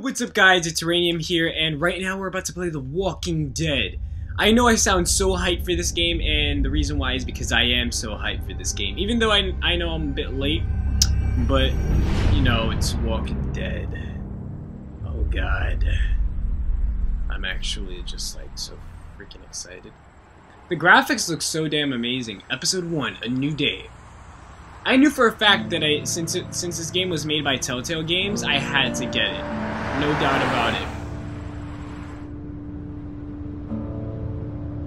What's up guys, it's Ryanium here, and right now we're about to play The Walking Dead. I know I sound so hyped for this game, and the reason why is because I am so hyped for this game. Even though I, I know I'm a bit late, but, you know, it's Walking Dead. Oh god. I'm actually just, like, so freaking excited. The graphics look so damn amazing. Episode 1, A New Day. I knew for a fact that I, since it, since this game was made by Telltale Games, I had to get it. No doubt about it.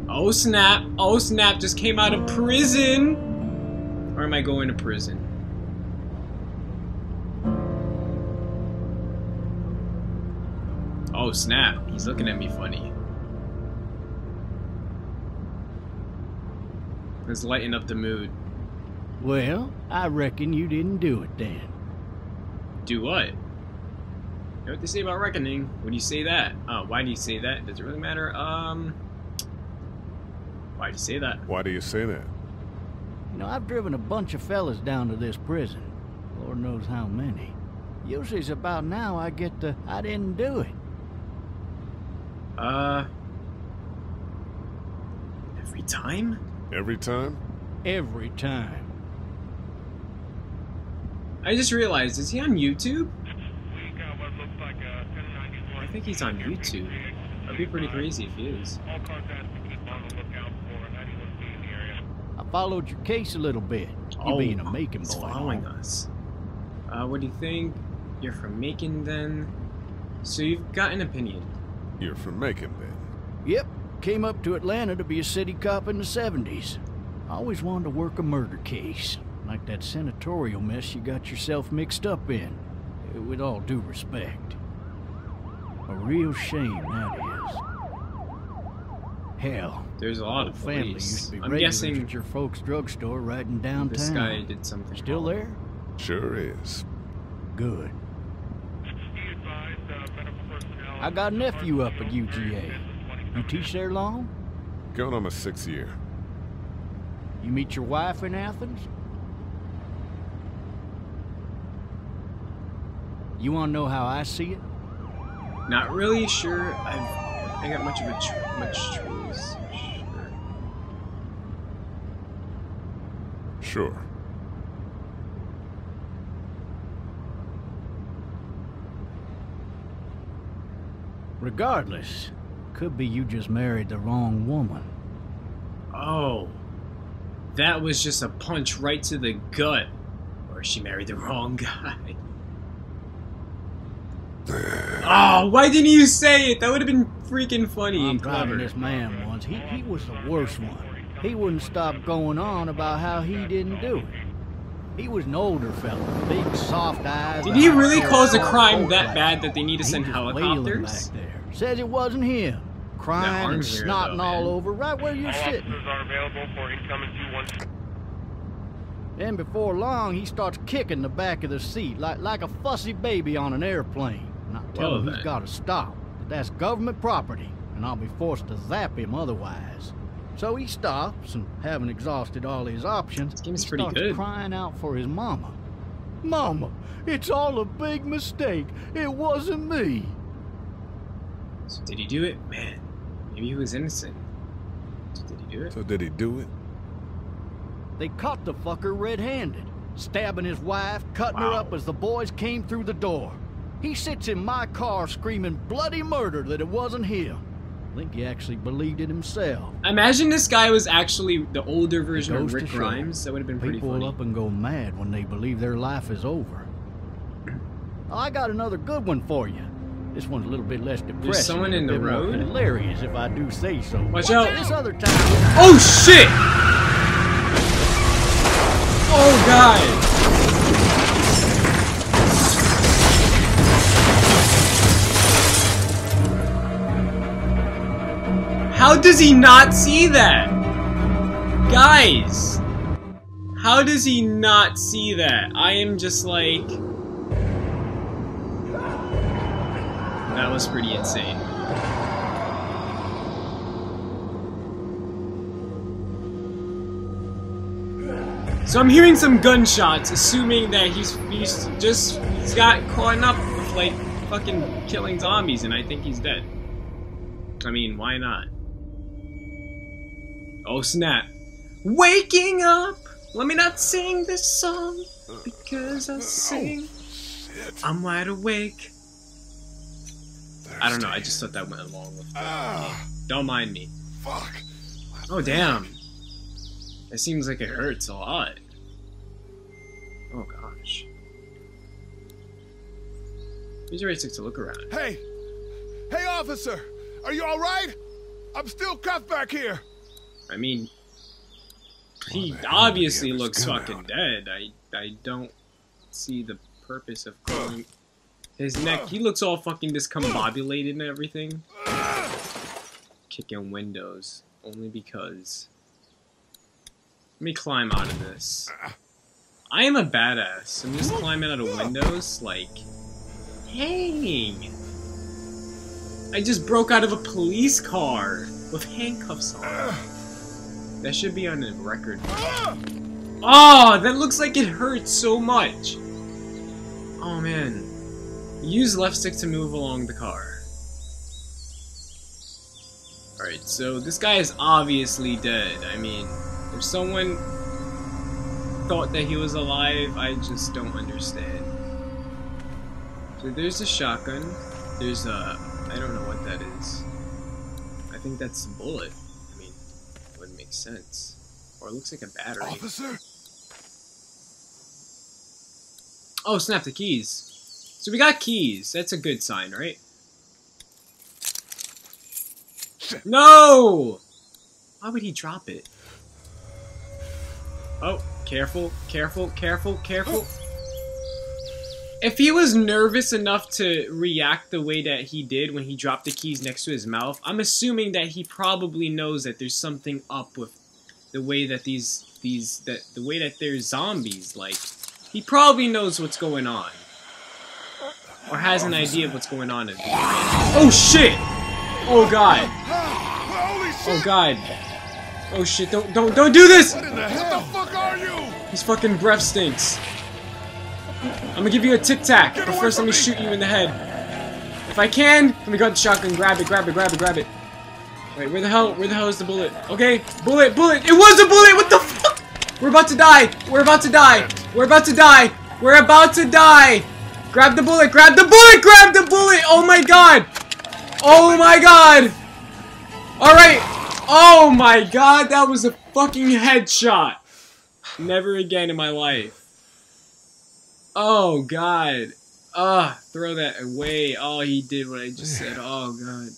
Oh snap! Oh snap! Just came out of prison. Or am I going to prison? Oh snap! He's looking at me funny. Let's lighten up the mood. Well, I reckon you didn't do it then. Do what? You know what they say about reckoning? When you say that? Uh, why do you say that? Does it really matter? Um, why do you say that? Why do you say that? You know, I've driven a bunch of fellas down to this prison. Lord knows how many. Usually it's about now I get the, I didn't do it. Uh, every time? Every time? Every time. I just realized, is he on YouTube? I think he's on YouTube. That'd be pretty crazy if he is. I followed your case a little bit. You Oh, being a Macon He's boy. following us. Uh, what do you think? You're from Macon then? So you've got an opinion. You're from Macon, then. Yep. Came up to Atlanta to be a city cop in the 70s. I always wanted to work a murder case. Like that senatorial mess you got yourself mixed up in. Eh, With all due respect. A real shame, that is. Hell, There's a lot of family used to be I'm guessing at your folks' drugstore right in downtown. this guy did something. Still wrong. there? Sure is. Good. I got a nephew up at UGA. You teach there long? Going on my sixth year. You meet your wife in Athens? You want to know how I see it? Not really sure. I've I got much of a tr- much choice. Sure. Sure. Regardless, could be you just married the wrong woman. Oh, that was just a punch right to the gut. Or she married the wrong guy. Oh, why didn't you say it? That would have been freaking funny I'm and driving clever. this man once. He, he was the worst one. He wouldn't stop going on about how he didn't do it. He was an older fella, big soft eyes. Did he really cause a crime that bad that they need to He send just wailing helicopters? Back there. Says it wasn't him. Crying and arms snotting though, all over right where you're All sitting. officers are available for incoming Then before long, he starts kicking the back of the seat like, like a fussy baby on an airplane. And I tell Well, him he's got to stop. That that's government property, and I'll be forced to zap him otherwise. So he stops, and having exhausted all his options, This game's he pretty starts good. crying out for his mama. Mama, it's all a big mistake. It wasn't me. So did he do it? Man, maybe he was innocent. So did he do it? So did he do it? They caught the fucker red-handed, stabbing his wife, cutting her up as the boys came through the door. He sits in my car screaming bloody murder that it wasn't him. I think he actually believed it himself. Imagine this guy was actually the older version of Rick. Grimes. That would have been pretty People funny. up and go mad when they believe their life is over. I got another good one for you. This one's a little bit less depressing. There's someone in the road? Hilarious, if I do say so. Watch out. This other time. Oh shit! Oh god! How does he not see that? Guys! How does he not see that? I am just like... That was pretty insane. So I'm hearing some gunshots, assuming that he's he's just he's got caught up with like fucking killing zombies, and I think he's dead. I mean, why not? Oh snap! Waking up. Let me not sing this song because I sing. Shit. I'm wide awake. I don't know. I just thought that went along with. Ah. Don't mind me. fuck. Oh damn. It seems like it hurts a lot. Oh gosh. Use your to look around. Hey! Hey, officer! Are you alright? I'm still cuffed back here! I mean, he Well, the hell obviously did he have looks fucking out? dead. I I don't see the purpose of pulling his neck. He looks all fucking discombobulated and everything. Kicking windows only because. Let me climb out of this. I am a badass. I'm just climbing out of windows like. Hang! I just broke out of a police car with handcuffs on. That should be on the record. Oh, that looks like it hurts so much. Oh man. Use left stick to move along the car. Alright, so this guy is obviously dead. I mean, if someone thought that he was alive, I just don't understand. So there's a shotgun. There's a... I don't know what that is. I think that's a bullet. I wouldn't make sense. Or it looks like a battery. Officer? Oh, snap the keys. So we got keys. That's a good sign, right? No! Why would he drop it? Oh, careful, careful, careful, careful. Oh. If he was nervous enough to react the way that he did when he dropped the keys next to his mouth, I'm assuming that he probably knows that there's something up with the way that these these that the way that there's zombies. Like he probably knows what's going on, or has an idea of what's going on. In oh shit! Oh god! Oh god! Oh shit! Don't don't don't do this! What in the hell? What the fuck are you? His fucking breath stinks. I'm gonna give you a tic tac, but first let me me. shoot you in the head. If I can, let me grab the shotgun, grab it, grab it, grab it, grab it. Wait, where the hell, where the hell is the bullet? Okay, bullet, bullet, it was a bullet, what the fuck? We're about to die, we're about to die, we're about to die, we're about to die. Grab the bullet, grab the bullet, grab the bullet, oh my god. Oh my god. Alright, oh my god, that was a fucking headshot. Never again in my life. Oh god. Ah, throw that away. Oh, he did what I just said. Oh god.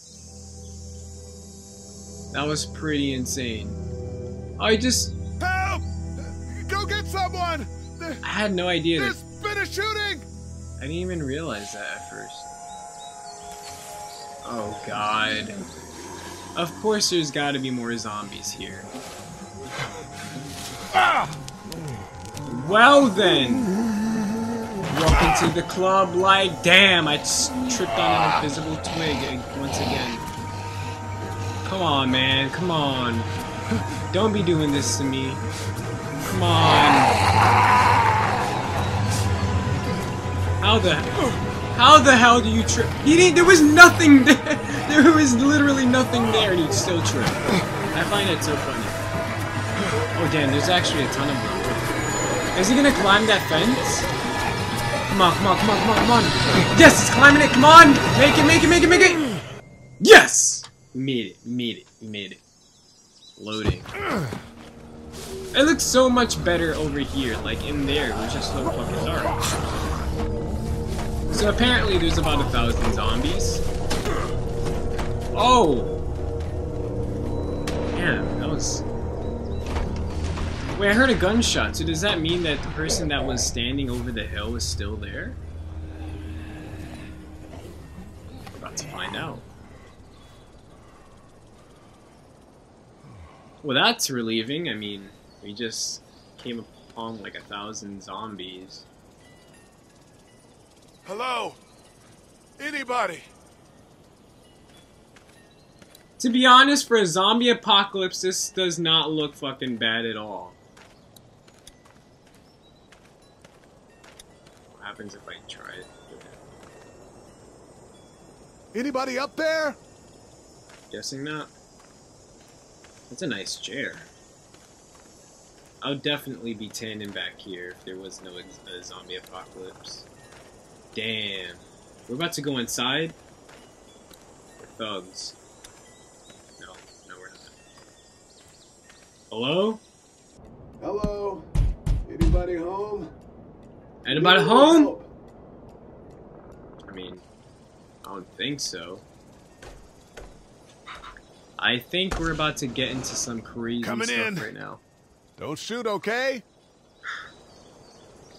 That was pretty insane. I just Help! Go get someone! I had no idea that There's been a shooting! I didn't even realize that at first. Oh god. Of course there's gotta be more zombies here. Well then! Walk to the club like, damn, I tripped on an invisible twig once again. Come on, man, come on. Don't be doing this to me. Come on. How the how the hell do you trip? He didn't. There was nothing there. There was literally nothing there, and he still tripped. I find that so funny. Oh damn! There's actually a ton of them. Is he gonna climb that fence? Come on! Come on! Come on! Come on! Come on! Yes, he's climbing it. Come on! Make it! Make it! Make it! Make it! Yes! We made it. We made it. We made it. Loading. It looks so much better over here. Like in there, it was just so fucking dark. So apparently there's about a thousand zombies. Oh! Damn, that was... Wait, I heard a gunshot, so does that mean that the person that was standing over the hill is still there? We're about to find out. Well, that's relieving. I mean, we just came upon like a thousand zombies. Hello? Anybody? To be honest, for a zombie apocalypse, this does not look fucking bad at all. What happens if I try it? Anybody up there? Guessing not. That's a nice chair. I would definitely be tanning back here if there was no ex- uh, zombie apocalypse. Damn. We're about to go inside? We're thugs. No, no we're not. Hello? Hello? Anybody home? Anybody Need home? I mean, I don't think so. I think we're about to get into some crazy Coming stuff in. right now. Don't shoot, okay?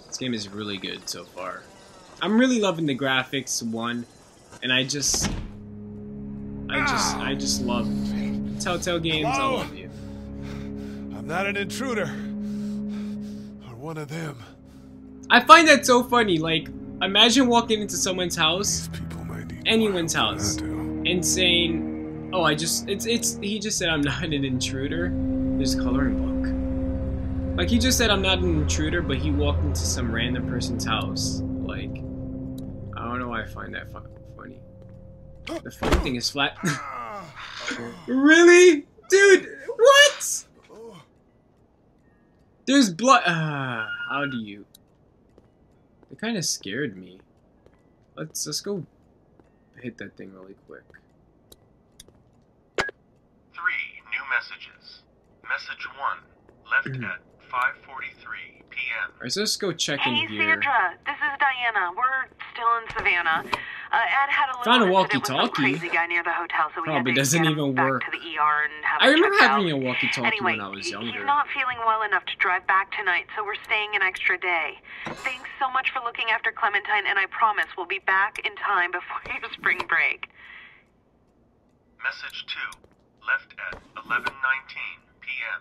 This game is really good so far. I'm really loving the graphics, one, and I just, I just, ah. I just love Telltale games. I love you. I'm not an intruder. Or one of them. I find that so funny. Like, imagine walking into someone's house These people might need Anyone's more help than house. And saying, "Oh, I just, it's, it's." He just said, "I'm not an intruder." There's coloring book. Like he just said, "I'm not an intruder," but he walked into some random person's house. Like, I don't know why I find that fu- funny. The funny thing is flat. Really, dude? What? There's blood. Ah, how do you? It kind of scared me. Let's let's go hit that thing really quick. Three new messages. Message one, left Mhm. at 5:43 p.m. Alright, so let's go check in Hey, here. Sandra. This is Diana. We're still in Savannah. Uh, Ed had a little Found a incident with some walkie-talkie. crazy guy near the hotel, so we Probably had to doesn't get even work. to the ER and have I remember having out. a walkie-talkie Anyway, when I was he- younger. he's not feeling well enough to drive back tonight, so we're staying an extra day. Thanks so much for looking after Clementine, and I promise we'll be back in time before your spring break. Message two, left at 11:19 p.m.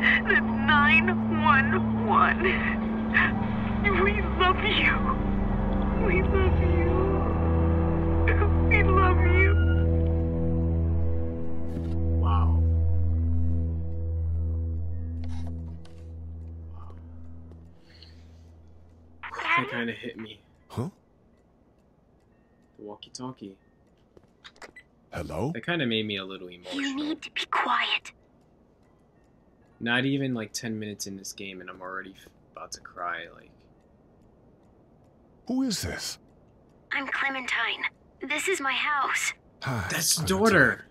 That's 911. We love you. We love you. We love you. Wow. That kind of hit me. Huh? The walkie-talkie. Hello? That kind of made me a little emotional. You need to be quiet. Not even like 10 minutes in this game and I'm already f- about to cry. Like, Who is this? I'm Clementine. This is my house. Hi. that's the Clementine. daughter,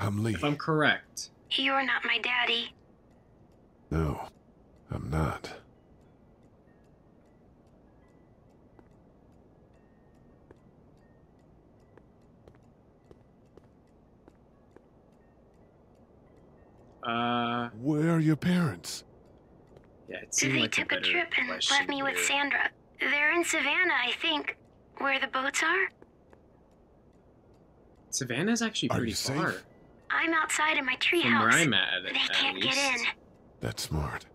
I'm Lee. if I'm correct. You're not my daddy. No, I'm not. Uh, Where are your parents? yeah, it seemed they like took a a trip and left me with. Sandra. They're in Savannah, I think. Where the boats are? Savannah's actually Are pretty you safe? far I'm outside in my from where. I'm at. At, They at can't least. get in. That's smart.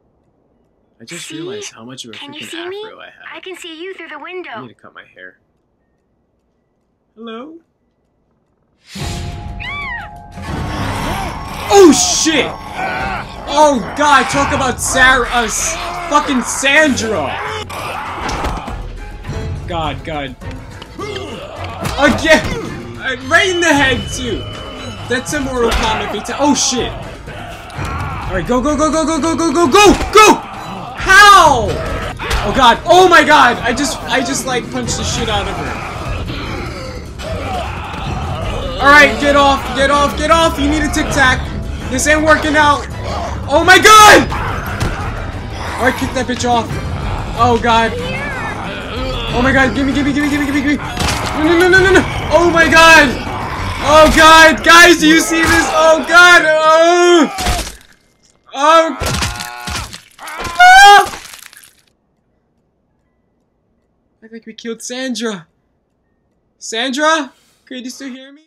I just See? realized how much of a Can you freaking see me? I have. I can see you through the window. I need to cut my hair. Hello? Oh shit! Oh god, talk about Sarah, uh, fucking Sandra! God, God. Again! Uh, right in the head, too! That's a Mortal Kombat fatality. Oh shit! Alright, go, go, go, go, go, go, go, go, go! Go! How? Oh god, oh my god! I just, I just like punched the shit out of her. Alright, get off, get off, get off! You need a tic tac. This ain't working out. Oh my god! Alright, kick that bitch off. Oh god. Oh my god, gimme, gimme, gimme, gimme, gimme, gimme. No, no, no, no, no, no. Oh my god. Oh god, guys, do you see this? Oh god. Oh. Oh. Ah! I think we killed Sandra. Sandra? Can you still hear me?